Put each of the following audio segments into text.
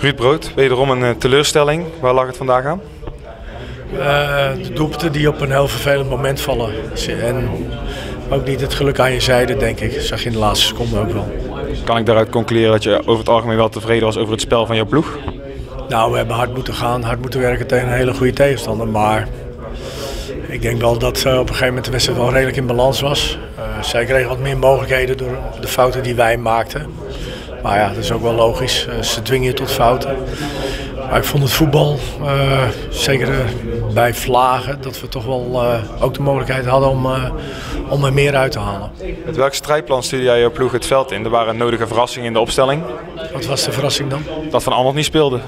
Ruud Brood, wederom een uh, teleurstelling. Waar lag het vandaag aan? Uh, de doelpunten die op een heel vervelend moment vallen. En ook niet het geluk aan je zijde, denk ik. Dat zag je in de laatste seconde ook wel. Kan ik daaruit concluderen dat je over het algemeen wel tevreden was over het spel van jouw ploeg? Nou, we hebben hard moeten gaan, hard moeten werken tegen een hele goede tegenstander. Maar ik denk wel dat uh, op een gegeven moment de wedstrijd wel redelijk in balans was. Uh, zij kregen wat meer mogelijkheden door de fouten die wij maakten. Maar ja, dat is ook wel logisch. Uh, ze dwingen je tot fouten. Maar ik vond het voetbal, zeker bij Vlagen, dat we toch wel ook de mogelijkheid hadden om, om er meer uit te halen. Met welk strijdplan stuurde jij je ploeg het veld in? Er waren nodige verrassingen in de opstelling. Wat was de verrassing dan? Dat Van Aanholt niet speelde.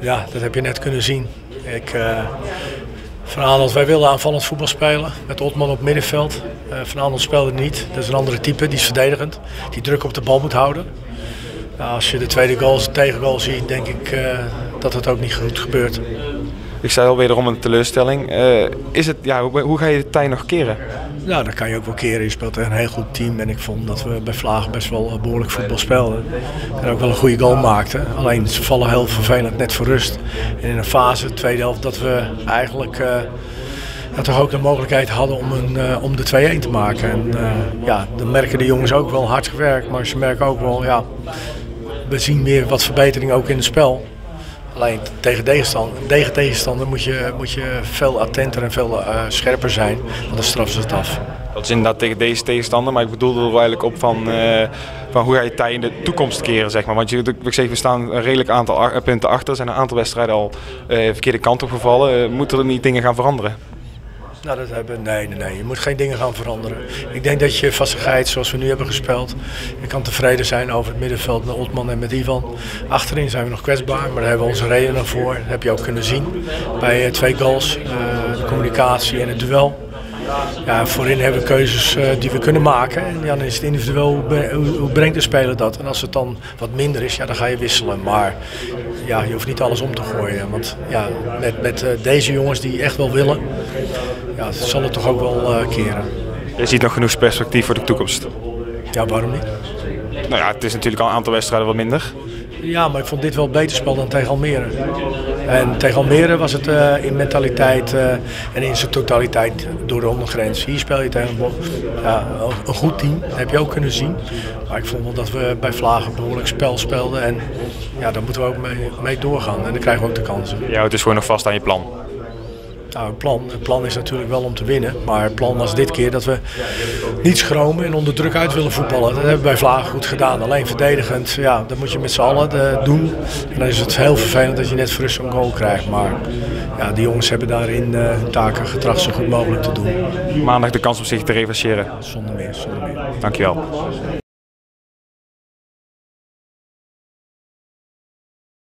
Ja, dat heb je net kunnen zien. Ik, van wij wilden aanvallend voetbal spelen met Otman op middenveld. Uh, van Aanholt speelde niet. Dat is een andere type, die is verdedigend. Die druk op de bal moet houden. Nou, als je de tweede goal, de tegengoal ziet, denk ik uh, dat het ook niet goed gebeurt. Ik zei al wederom een teleurstelling. Uh, is het, ja, hoe, ga je de tijd nog keren? Nou, dat kan je ook wel keren. Je speelt een heel goed team. En ik vond dat we bij Vlagen best wel behoorlijk voetbal speelden. En ook wel een goede goal maakten. Alleen ze vallen heel vervelend net voor rust. En in een fase, de tweede helft, dat we eigenlijk dat toch ook de mogelijkheid hadden om, een, om de 2-1 te maken. En ja, dan merken de jongens ook wel hard gewerkt. Maar ze merken ook wel, ja, we zien weer wat verbetering ook in het spel. Alleen tegen tegenstander, tegen tegenstander moet, je, moet je veel attenter en veel uh, scherper zijn, want dan straffen ze het af. Dat is inderdaad tegen deze tegenstander, maar ik bedoelde er eigenlijk op van, uh, van hoe ga je tijd in de toekomst keren, zeg maar. Want je, ik zeg, we staan een redelijk aantal punten achter, er zijn een aantal wedstrijden al uh, verkeerde kant op gevallen. moeten er niet dingen gaan veranderen? Nou, dat hebben, nee, nee, nee. Je moet geen dingen gaan veranderen. Ik denk dat je vastigheid, zoals we nu hebben gespeeld, je kan tevreden zijn over het middenveld met Otman en met Ivan. Achterin zijn we nog kwetsbaar, maar daar hebben we onze redenen voor. Dat heb je ook kunnen zien bij twee goals, de communicatie en het duel. Ja, voorin hebben we keuzes uh, die we kunnen maken. En dan is het individueel, hoe, brengt de speler dat? En als het dan wat minder is, ja, dan ga je wisselen. Maar ja, je hoeft niet alles om te gooien. Want ja, met, met uh, deze jongens die echt wel willen, ja, zal het toch ook wel uh, keren. Je ziet nog genoeg perspectief voor de toekomst? Ja, waarom niet? Nou ja, het is natuurlijk al een aantal wedstrijden wat minder. Ja, maar ik vond dit wel beter spel dan tegen Almere. En tegen Almere was het uh, in mentaliteit uh, en in zijn totaliteit door de ondergrens. Hier speel je tegen ja, een goed team, dat heb je ook kunnen zien. Maar ik vond wel dat we bij Vlagen behoorlijk spel speelden. En ja, daar moeten we ook mee, mee doorgaan. En dan krijgen we ook de kansen. Ja, het is gewoon nog vast aan je plan. Nou, het, plan, het plan is natuurlijk wel om te winnen. Maar het plan was dit keer dat we niet schromen en onder druk uit willen voetballen. Dat hebben we bij Vlagen goed gedaan. Alleen verdedigend, ja, dat moet je met z'n allen uh, doen. En dan is het heel vervelend dat je net frust een goal krijgt. Maar ja, die jongens hebben daarin uh, hun taken getracht zo goed mogelijk te doen. Maandag de kans om zich te revancheren. Zonder meer, zonder meer. Dankjewel.